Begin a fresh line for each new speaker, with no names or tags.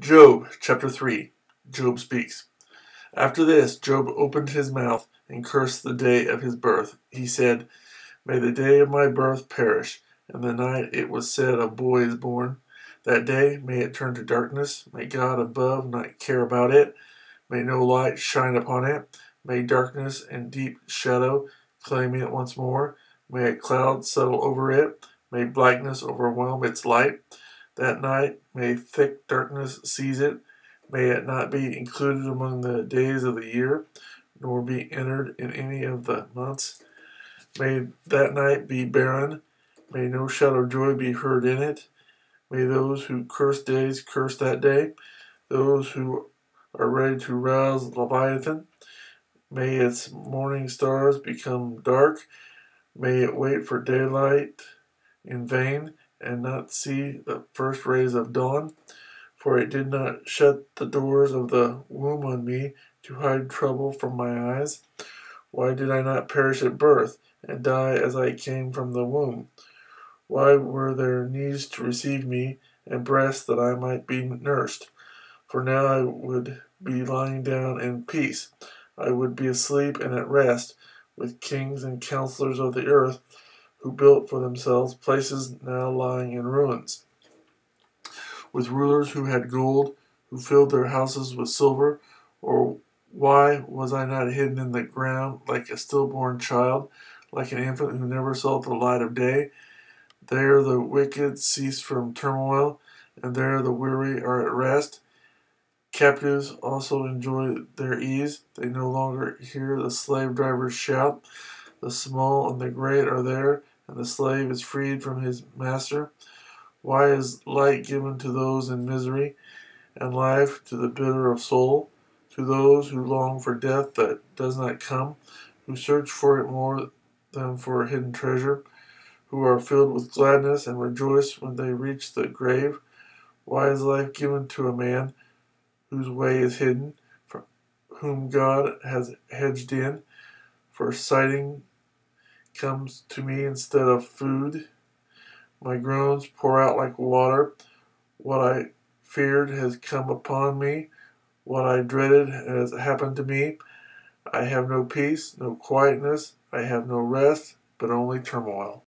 Job chapter 3 Job speaks. After this, Job opened his mouth and cursed the day of his birth. He said, May the day of my birth perish, and the night it was said a boy is born. That day may it turn to darkness. May God above not care about it. May no light shine upon it. May darkness and deep shadow claim it once more. May a cloud settle over it. May blackness overwhelm its light. That night may thick darkness seize it, may it not be included among the days of the year, nor be entered in any of the months. May that night be barren, may no shout of joy be heard in it. May those who curse days curse that day, those who are ready to rouse Leviathan. May its morning stars become dark, may it wait for daylight in vain and not see the first rays of dawn, for it did not shut the doors of the womb on me to hide trouble from my eyes. Why did I not perish at birth, and die as I came from the womb? Why were there knees to receive me, and breasts that I might be nursed? For now I would be lying down in peace. I would be asleep and at rest, with kings and counselors of the earth, who built for themselves places now lying in ruins, with rulers who had gold, who filled their houses with silver, or why was I not hidden in the ground like a stillborn child, like an infant who never saw the light of day? There the wicked cease from turmoil, and there the weary are at rest. Captives also enjoy their ease. They no longer hear the slave drivers shout. The small and the great are there, and the slave is freed from his master? Why is light given to those in misery, and life to the bitter of soul, to those who long for death that does not come, who search for it more than for a hidden treasure, who are filled with gladness and rejoice when they reach the grave? Why is life given to a man whose way is hidden, whom God has hedged in, for sighting comes to me instead of food. My groans pour out like water. What I feared has come upon me. What I dreaded has happened to me. I have no peace, no quietness. I have no rest, but only turmoil.